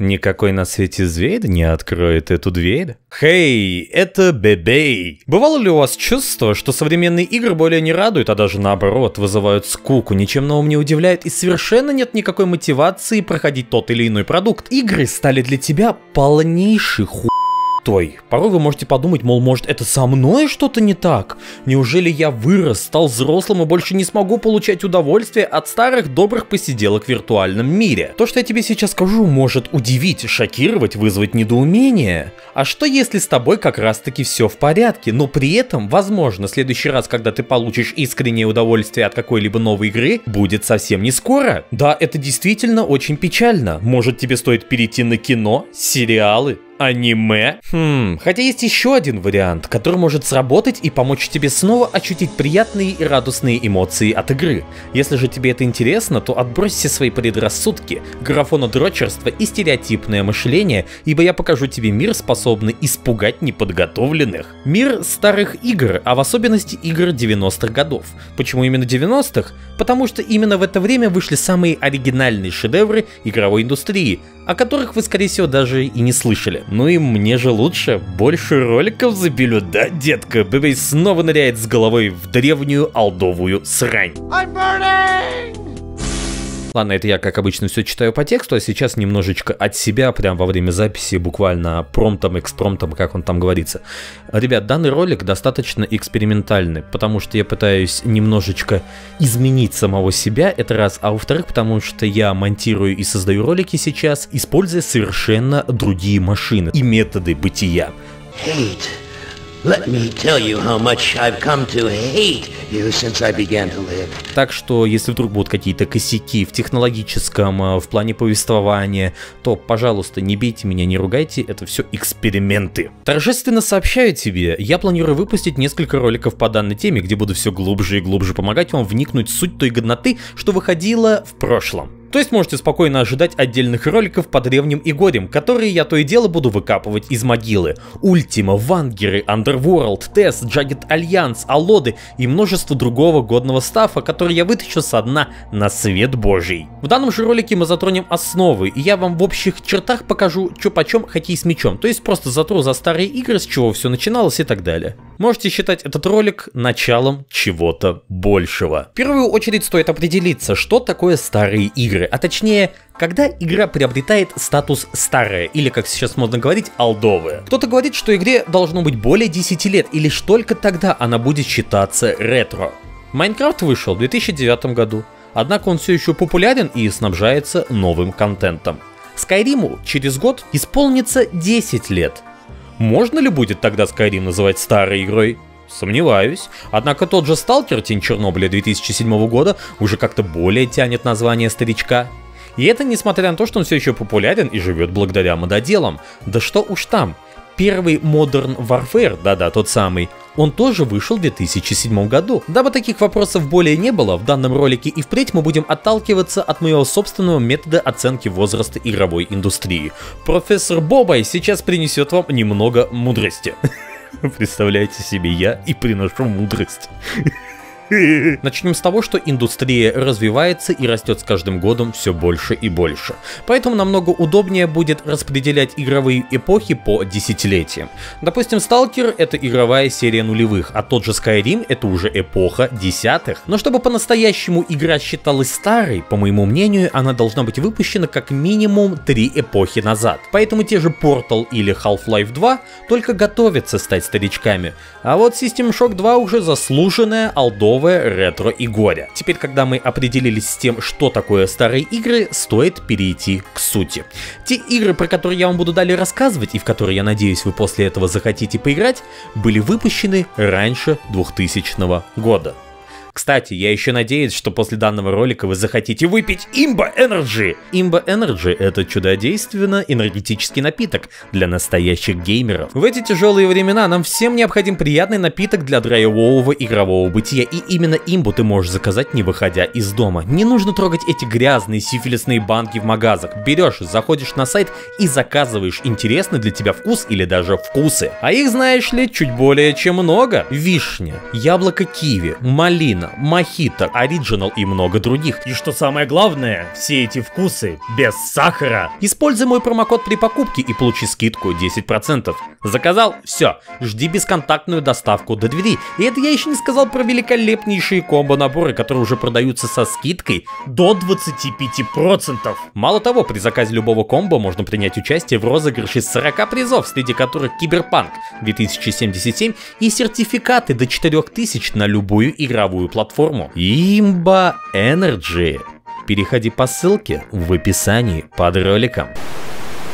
Никакой на свете зверь не откроет эту дверь. Хей, это Бебей. Бывало ли у вас чувство, что современные игры более не радуют, а даже наоборот, вызывают скуку, ничем новым не удивляют и совершенно нет никакой мотивации проходить тот или иной продукт? Игры стали для тебя полнейший ху той. Порой вы можете подумать, мол, может это со мной что-то не так? Неужели я вырос, стал взрослым и больше не смогу получать удовольствие от старых добрых посиделок в виртуальном мире? То, что я тебе сейчас скажу, может удивить, шокировать, вызвать недоумение. А что если с тобой как раз таки все в порядке, но при этом, возможно, в следующий раз, когда ты получишь искреннее удовольствие от какой-либо новой игры, будет совсем не скоро? Да, это действительно очень печально. Может тебе стоит перейти на кино, сериалы, аниме? Хм, хотя есть еще один вариант, который может сработать и помочь тебе снова ощутить приятные и радостные эмоции от игры. Если же тебе это интересно, то отбрось все свои предрассудки, графонодрочерство и стереотипное мышление, ибо я покажу тебе мир, способный испугать неподготовленных. Мир старых игр, а в особенности игр 90-х годов. Почему именно 90-х? Потому что именно в это время вышли самые оригинальные шедевры игровой индустрии, о которых вы, скорее всего, даже и не слышали. Ну и мне же лучше, больше роликов забелю, да, детка? Бэбэй снова ныряет с головой в древнюю алдовую срань. I'm burning! Ладно, это я, как обычно, все читаю по тексту, а сейчас немножечко от себя, прям во время записи, буквально промтом, экспромтом, как он там говорится. Ребят, данный ролик достаточно экспериментальный, потому что я пытаюсь немножечко изменить самого себя, это раз, а во-вторых, потому что я монтирую и создаю ролики сейчас, используя совершенно другие машины и методы бытия. Hate. Так что, если вдруг будут какие-то косяки в технологическом, э, в плане повествования, то, пожалуйста, не бейте меня, не ругайте, это все эксперименты. Торжественно сообщаю тебе, я планирую выпустить несколько роликов по данной теме, где буду все глубже и глубже помогать вам вникнуть в суть той годноты, что выходила в прошлом. То есть можете спокойно ожидать отдельных роликов по древним игорям, которые я то и дело буду выкапывать из могилы. Ultima, Вангеры, Underworld, TES, Jagged Alliance, Аллоды и множество другого годного стафа, который я вытащу со дна на свет божий. В данном же ролике мы затронем основы, и я вам в общих чертах покажу, что почем хоккей с мячом, то есть просто затру за старые игры, с чего все начиналось и так далее. Можете считать этот ролик началом чего-то большего. В первую очередь стоит определиться, что такое старые игры игры, а точнее, когда игра приобретает статус старая, или как сейчас можно говорить, алдовая. Кто-то говорит, что игре должно быть более 10 лет, и лишь только тогда она будет считаться ретро. Майнкрафт вышел в 2009 году, однако он все еще популярен и снабжается новым контентом. Скайриму через год исполнится 10 лет. Можно ли будет тогда Skyrim называть старой игрой? Сомневаюсь. Однако тот же Сталкер Тень Чернобыля 2007 года уже как-то более тянет название старичка. И это несмотря на то, что он все еще популярен и живет благодаря мододелам. Да что уж там. Первый Modern Warfare, да-да, тот самый, он тоже вышел в 2007 году. Дабы таких вопросов более не было, в данном ролике и впредь мы будем отталкиваться от моего собственного метода оценки возраста игровой индустрии. Профессор Бобай сейчас принесет вам немного мудрости. Представляете себе, я и приношу мудрость. Начнем с того, что индустрия развивается и растет с каждым годом все больше и больше. Поэтому намного удобнее будет распределять игровые эпохи по десятилетиям. Допустим, Stalker это игровая серия нулевых, а тот же Skyrim это уже эпоха десятых. Но чтобы по-настоящему игра считалась старой, по моему мнению, она должна быть выпущена как минимум три эпохи назад. Поэтому те же Portal или Half-Life 2 только готовятся стать старичками. А вот System Shock 2 уже заслуженная олдовая новоретро игоря. Теперь, когда мы определились с тем, что такое старые игры, стоит перейти к сути. Те игры, про которые я вам буду далее рассказывать, и в которые, я надеюсь, вы после этого захотите поиграть, были выпущены раньше 2000 года. Кстати, я еще надеюсь, что после данного ролика вы захотите выпить Imba Energy. Imba Energy это чудодейственный энергетический напиток для настоящих геймеров. В эти тяжелые времена нам всем необходим приятный напиток для драйвового игрового бытия, и именно имбу ты можешь заказать не выходя из дома. Не нужно трогать эти грязные сифилисные банки в магазах. Берешь, заходишь на сайт и заказываешь интересный для тебя вкус или даже вкусы. А их, знаешь ли, чуть более чем много. Вишня, яблоко киви, малина, Мальвина, Мохито, Original и много других. И что самое главное, все эти вкусы без сахара. Используй мой промокод при покупке и получи скидку 10%. Заказал? Все, жди бесконтактную доставку до двери. И это я еще не сказал про великолепнейшие комбо-наборы, которые уже продаются со скидкой до 25%. Мало того, при заказе любого комбо можно принять участие в розыгрыше 40 призов, среди которых Киберпанк 2077 и сертификаты до 4000 на любую игровую платформу. Имба Energy. Переходи по ссылке в описании под роликом.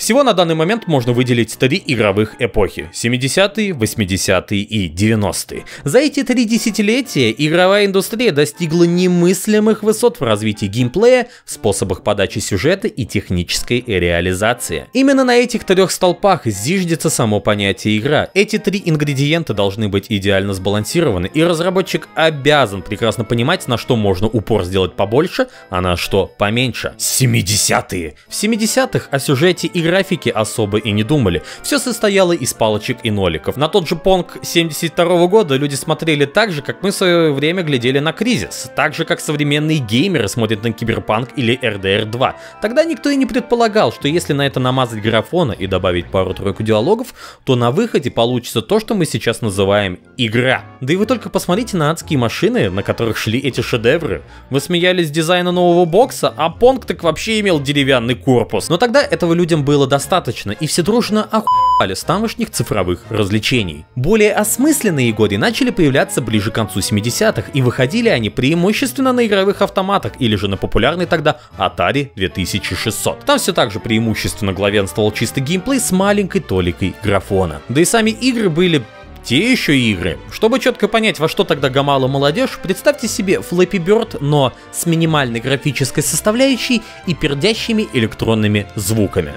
Всего на данный момент можно выделить три игровых эпохи – 70-е, 80-е и 90-е. За эти три десятилетия игровая индустрия достигла немыслимых высот в развитии геймплея, способах подачи сюжета и технической реализации. Именно на этих трех столпах зиждется само понятие игра. Эти три ингредиента должны быть идеально сбалансированы, и разработчик обязан прекрасно понимать, на что можно упор сделать побольше, а на что поменьше. 70-е! В 70-х о сюжете игры графике особо и не думали. Все состояло из палочек и ноликов. На тот же Понг 72 года люди смотрели так же, как мы в свое время глядели на Кризис. Так же, как современные геймеры смотрят на Киберпанк или RDR 2. Тогда никто и не предполагал, что если на это намазать графона и добавить пару-тройку диалогов, то на выходе получится то, что мы сейчас называем игра. Да и вы только посмотрите на адские машины, на которых шли эти шедевры. Вы смеялись дизайна нового бокса, а Понг так вообще имел деревянный корпус. Но тогда этого людям было было достаточно, и все дружно охуали с тамошних цифровых развлечений. Более осмысленные годы начали появляться ближе к концу 70-х, и выходили они преимущественно на игровых автоматах или же на популярный тогда Atari 2600. Там все так же преимущественно главенствовал чистый геймплей с маленькой толикой графона. Да и сами игры были те еще игры. Чтобы четко понять, во что тогда гамала молодежь, представьте себе Flappy Bird, но с минимальной графической составляющей и пердящими электронными звуками.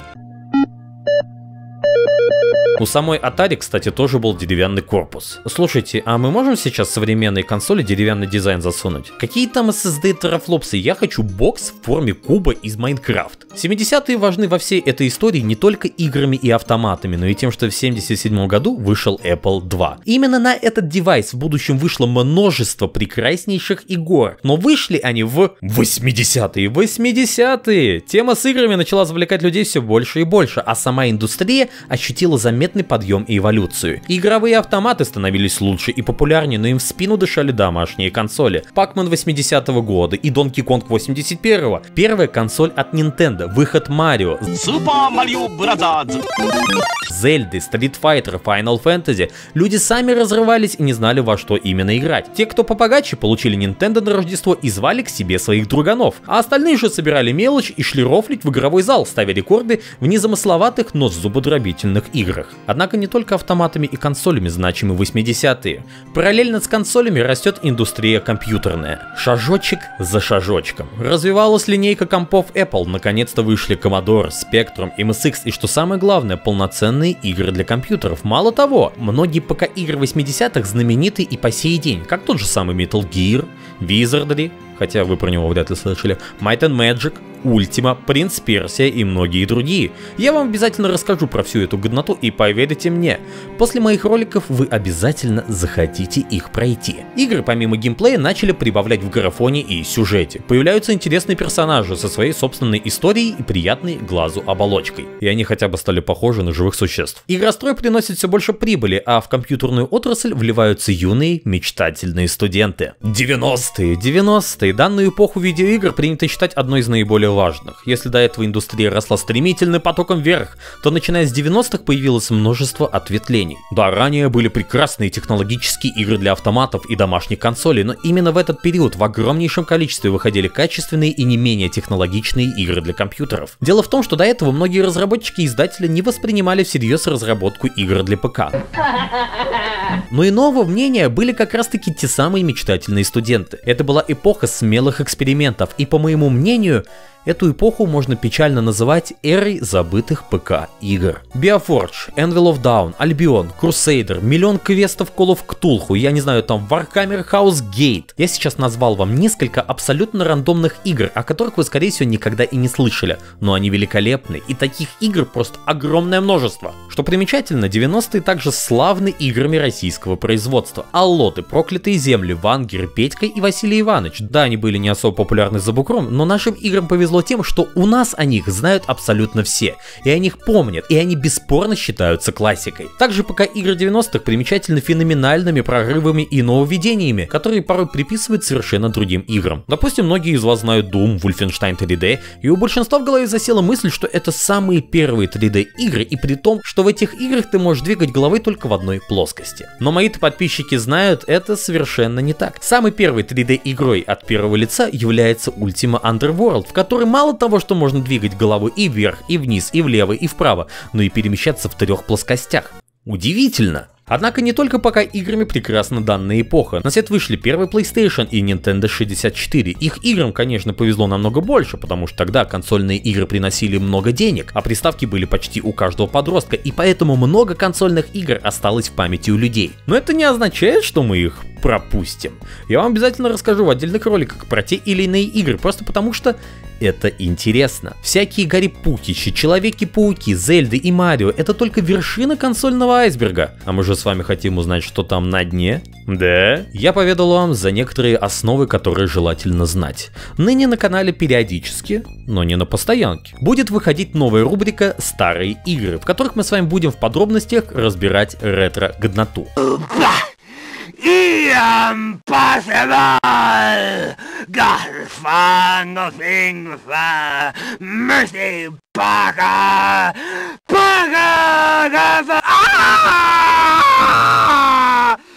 У самой Atari, кстати, тоже был деревянный корпус. Слушайте, а мы можем сейчас современные консоли деревянный дизайн засунуть? Какие там SSD терафлопсы? Я хочу бокс в форме куба из Майнкрафт. 70-е важны во всей этой истории не только играми и автоматами, но и тем, что в 77 году вышел Apple II. Именно на этот девайс в будущем вышло множество прекраснейших игр, но вышли они в 80-е. 80-е! Тема с играми начала завлекать людей все больше и больше, а сама индустрия ощутила заметный заметный подъем и эволюцию. Игровые автоматы становились лучше и популярнее, но им в спину дышали домашние консоли. Pac-Man 80-го года и Donkey Kong 81-го. Первая консоль от Nintendo, выход Марио. Super Mario Bros. Зельды, Street Fighter, Final Fantasy. Люди сами разрывались и не знали во что именно играть. Те, кто побогаче, получили Nintendo на Рождество и звали к себе своих друганов. А остальные же собирали мелочь и шли рофлить в игровой зал, ставя рекорды в незамысловатых, но зубодробительных играх. Однако не только автоматами и консолями значимы 80-е. Параллельно с консолями растет индустрия компьютерная. Шажочек за шажочком. Развивалась линейка компов Apple, наконец-то вышли Commodore, Spectrum, MSX и, что самое главное, полноценные игры для компьютеров. Мало того, многие ПК-игры 80-х знамениты и по сей день, как тот же самый Metal Gear, Wizardry, хотя вы про него вряд ли слышали, Might and Magic, Ультима, Принц Персия и многие другие. Я вам обязательно расскажу про всю эту годноту и поверьте мне, после моих роликов вы обязательно захотите их пройти. Игры помимо геймплея начали прибавлять в графоне и сюжете. Появляются интересные персонажи со своей собственной историей и приятной глазу оболочкой. И они хотя бы стали похожи на живых существ. Игрострой приносит все больше прибыли, а в компьютерную отрасль вливаются юные мечтательные студенты. 90-е, 90-е. Данную эпоху видеоигр принято считать одной из наиболее важных. Если до этого индустрия росла стремительным потоком вверх, то начиная с 90-х появилось множество ответвлений. Да, ранее были прекрасные технологические игры для автоматов и домашних консолей, но именно в этот период в огромнейшем количестве выходили качественные и не менее технологичные игры для компьютеров. Дело в том, что до этого многие разработчики и издатели не воспринимали всерьез разработку игр для ПК. Но иного мнения были как раз таки те самые мечтательные студенты. Это была эпоха смелых экспериментов, и по моему мнению, Эту эпоху можно печально называть эрой забытых ПК-игр. Bioforge, Anvil of Down, Albion, Crusader, миллион квестов Call of Cthulhu, я не знаю, там Warhammer House Gate. Я сейчас назвал вам несколько абсолютно рандомных игр, о которых вы, скорее всего, никогда и не слышали, но они великолепны, и таких игр просто огромное множество. Что примечательно, 90-е также славны играми российского производства. Аллоты, Проклятые земли, Вангер, Петька и Василий Иванович. Да, они были не особо популярны за букром, но нашим играм повезло тем, что у нас о них знают абсолютно все, и о них помнят, и они бесспорно считаются классикой. Также пока игры 90-х примечательны феноменальными прорывами и нововведениями, которые порой приписывают совершенно другим играм. Допустим, многие из вас знают Doom, Wolfenstein 3D, и у большинства в голове засела мысль, что это самые первые 3D игры, и при том, что в этих играх ты можешь двигать головой только в одной плоскости. Но мои-то подписчики знают, это совершенно не так. Самой первой 3D игрой от первого лица является Ultima Underworld, в которой мало того, что можно двигать головой и вверх, и вниз, и влево, и вправо, но и перемещаться в трех плоскостях. Удивительно! Однако не только пока играми прекрасна данная эпоха. На свет вышли первый PlayStation и Nintendo 64. Их играм, конечно, повезло намного больше, потому что тогда консольные игры приносили много денег, а приставки были почти у каждого подростка, и поэтому много консольных игр осталось в памяти у людей. Но это не означает, что мы их пропустим. Я вам обязательно расскажу в отдельных роликах про те или иные игры, просто потому что это интересно. Всякие Гарри Путичи, Человеки-пауки, Зельды и Марио — это только вершина консольного айсберга. А мы же с вами хотим узнать, что там на дне. Да? Я поведал вам за некоторые основы, которые желательно знать. Ныне на канале периодически, но не на постоянке, будет выходить новая рубрика «Старые игры», в которых мы с вами будем в подробностях разбирать ретро-годноту. Impossible! God, nothing, mercy, Baka! Baka!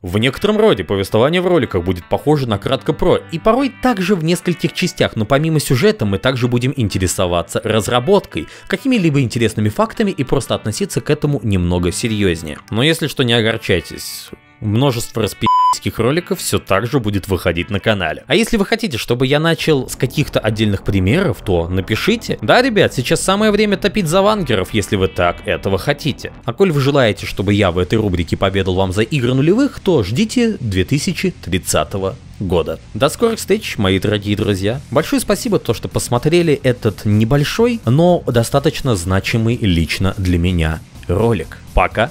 В некотором роде повествование в роликах будет похоже на кратко про, и порой также в нескольких частях, но помимо сюжета мы также будем интересоваться разработкой, какими-либо интересными фактами и просто относиться к этому немного серьезнее. Но если что, не огорчайтесь, множество распи***ских роликов все так же будет выходить на канале. А если вы хотите, чтобы я начал с каких-то отдельных примеров, то напишите. Да, ребят, сейчас самое время топить за вангеров, если вы так этого хотите. А коль вы желаете, чтобы я в этой рубрике победил вам за игры нулевых, то ждите 2030 года. До скорых встреч, мои дорогие друзья. Большое спасибо, то, что посмотрели этот небольшой, но достаточно значимый лично для меня ролик. Пока!